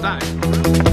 Bye.